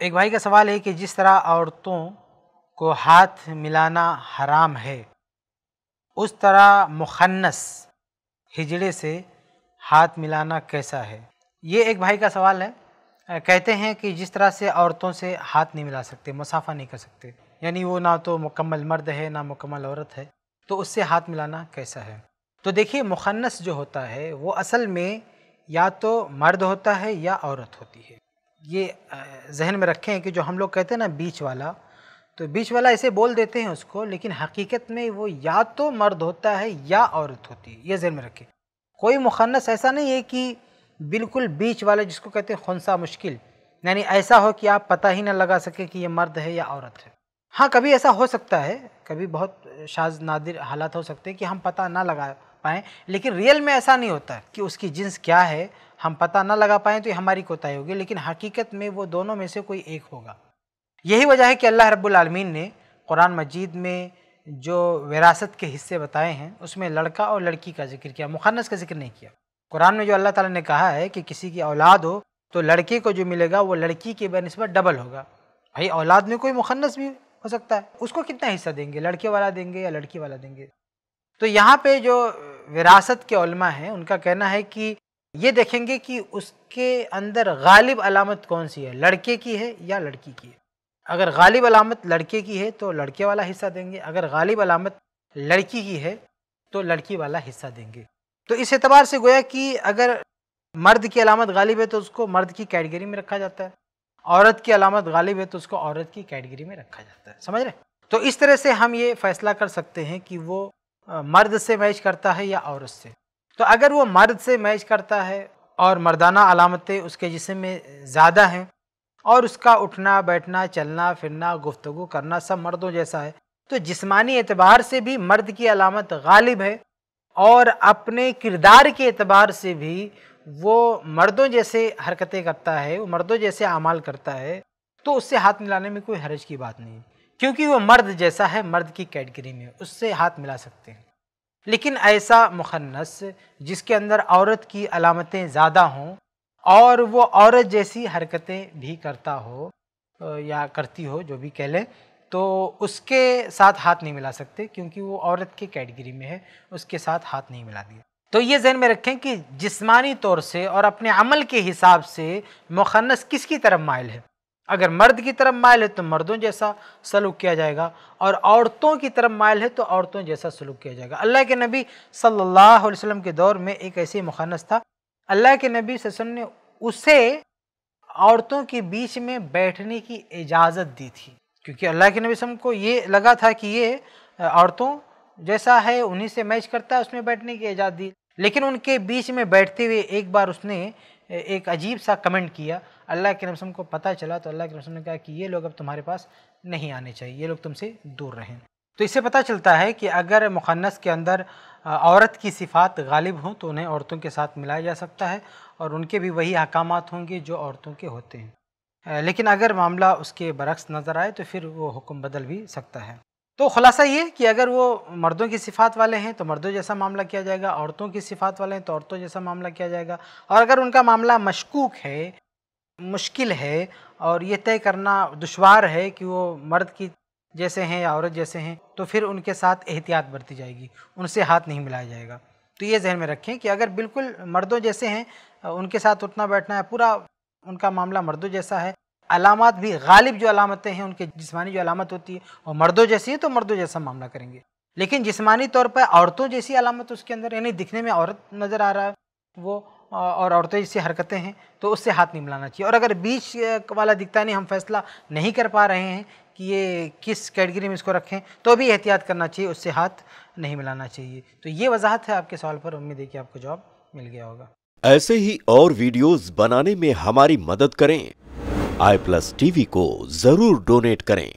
एक भाई का सवाल है कि जिस तरह औरतों को हाथ मिलाना हराम है, उस तरह मुखन्नस हिजड़े से हाथ मिलाना कैसा है? ये एक भाई का सवाल है। कहते हैं कि जिस तरह से औरतों से हाथ नहीं मिला सकते, मुसाफा नहीं कर सकते, यानी वो ना तो मुकम्मल मर्द है, ना मुकम्मल औरत है तो उससे हाथ मिलाना कैसा है? तो देखिए, मुखन्नस जो होता है, वो असल में या तो मर्द होता है या औरत होती है। ये जहन में रखें कि जो हम लोग कहते हैं ना बीच वाला तो बीच वाला ऐसे बोल देते हैं उसको, लेकिन हकीकत में वो या तो मर्द होता है या औरत होती है, ये जहन में रखें। कोई मुखन्नस, ऐसा नहीं है कि बिल्कुल बीच वाला जिसको कहते हैं खनसा मुश्किल, यानी ऐसा हो कि आप पता ही ना लगा सके कि ये मर्द है या औरत है। हाँ कभी ऐसा हो सकता है, कभी बहुत शाज नादिर हालात हो सकते हैं कि हम पता ना लगा पाएँ, लेकिन रियल में ऐसा नहीं होता कि उसकी जिन्स क्या है, हम पता ना लगा पाएँ तो ये हमारी कोताही होगी, लेकिन हकीकत में वो दोनों में से कोई एक होगा। यही वजह है कि अल्लाह रब्बुल आलमीन ने कुरान मजीद में जो विरासत के हिस्से बताए हैं, उसमें लड़का और लड़की का ज़िक्र किया, मुखन्नस का ज़िक्र नहीं किया। कुरान में जो अल्लाह ताला ने कहा है कि किसी की औलाद हो तो लड़के को जो मिलेगा, वो लड़की के बनस्बत डबल होगा। भाई, औलाद में कोई मुखनस भी हो सकता है, उसको कितना हिस्सा देंगे? लड़के वाला देंगे या लड़की वाला देंगे? तो यहाँ पे जो विरासत के उलमा हैं, उनका कहना है कि ये देखेंगे कि उसके अंदर गालिब अलामत कौन सी है? लड़के की है या लड़की की है? अगर गालिब अलामत लड़के की है तो लड़के वाला हिस्सा देंगे। अगर गालिब अलामत लड़की की है तो लड़की वाला हिस्सा देंगे। तो इस एतबार से गोया कि अगर मर्द की अलामत गालिब है तो उसको मर्द की कैटेगरी में रखा जाता है। औरत की अलामत गालिब है तो उसको औरत की कैटेगरी में रखा जाता है। समझ रहे तो इस तरह से हम ये फैसला कर सकते हैं कि वो मर्द से मैच करता है या औरत से? तो अगर वो मर्द से मैच करता है और मर्दाना अलामतें उसके जिसम में ज़्यादा हैं और उसका उठना, बैठना, चलना, फिरना गुफ्तु करना सब मर्दों जैसा है तो जिस्मानी एतबार से भी मर्द की अलामत गालिब है और अपने किरदार के एतबार से भी वो मर्दों जैसे हरकतें करता है, वो मर्दों जैसे अमाल करता है तो उससे हाथ मिलाने में कोई हरज की बात नहीं। क्योंकि वो मर्द जैसा है, मर्द की कैटेगरी में, उससे हाथ मिला सकते हैं। लेकिन ऐसा मुखन्नस, जिसके अंदर औरत की अलामतें ज़्यादा हों, और वो औरत जैसी हरकतें भी करता हो, या करती हो, जो भी कह लें तो उसके साथ हाथ नहीं मिला सकते, क्योंकि वो औरत की कैटेगरी में है, उसके साथ हाथ नहीं मिला दिया। तो ये जहन में रखें कि जिस्मानी तौर से और अपने अमल के हिसाब से मुखन्नस किसकी तरफ़ मायल है? अगर मर्द की तरफ़ माइल है तो मर्दों जैसा सलूक किया जाएगा और औरतों की तरफ़ माइल है तो औरतों जैसा सलूक किया जाएगा। अल्लाह के नबी सल्लल्लाहु अलैहि वसल्लम के दौर में एक ऐसी मुखानस था। अल्लाह के नबी वसल्लम ने उसे औरतों के बीच में बैठने की इजाज़त दी थी। क्योंकि अल्लाह के नबी वसल्लम को ये लगा था कि ये औरतों जैसा है, उन्हीं से मैच करता है, उसमें बैठने की इजाज़त दी। लेकिन उनके बीच में बैठते हुए एक बार उसने एक अजीब सा कमेंट किया, अल्लाह के रसम को पता चला तो अल्लाह के रसम ने कहा कि ये लोग अब तुम्हारे पास नहीं आने चाहिए, ये लोग तुमसे दूर रहें। तो इससे पता चलता है कि अगर मुखन्नस के अंदर औरत की सिफ़ात गालिब हों तो उन्हें औरतों के साथ मिलाया जा सकता है, और उनके भी वही अहकाम होंगे जो औरतों के होते हैं। लेकिन अगर मामला उसके बरक्स नज़र आए तो फिर वो हुक्म बदल भी सकता है। तो खुलासा ये कि अगर वो मर्दों की सिफ़ात वाले हैं तो मर्दों जैसा मामला किया जाएगा, औरतों की सिफ़ात वाले हैं तो औरतों जैसा मामला किया जाएगा। और अगर उनका मामला मशकूक है, मुश्किल है, और ये तय करना दुशवार है कि वो मर्द की जैसे हैं या औरत जैसे हैं तो फिर उनके साथ एहतियात बरती जाएगी, उनसे हाथ नहीं मिलाया जाएगा। तो ये जहन में रखें कि अगर बिल्कुल मर्दों जैसे हैं, उनके साथ उठना बैठना है, पूरा उनका मामला मर्दों जैसा है अलामत भी गालिब जो अलामतें हैं, उनके जिसमानी जो अलामत होती है, और मर्दों जैसी है तो मर्दों जैसा मामला करेंगे। लेकिन जिसमानी तौर पर औरतों जैसी अलामत उसके अंदर, यानी दिखने में औरत नज़र आ रहा है, वो, और औरतें जैसी हरकतें हैं तो उससे हाथ नहीं मिलाना चाहिए। और अगर बीच वाला दिखता नहीं, हम फैसला नहीं कर पा रहे हैं कि ये किस कैटेगरी में इसको रखें तो भी एहतियात करना चाहिए, उससे हाथ नहीं मिलाना चाहिए। तो ये वजाहत है आपके सवाल पर, उम्मीद है कि आपको जवाब मिल गया होगा। ऐसे ही और वीडियोस बनाने में हमारी मदद करें। आई प्लस टीवी को ज़रूर डोनेट करें।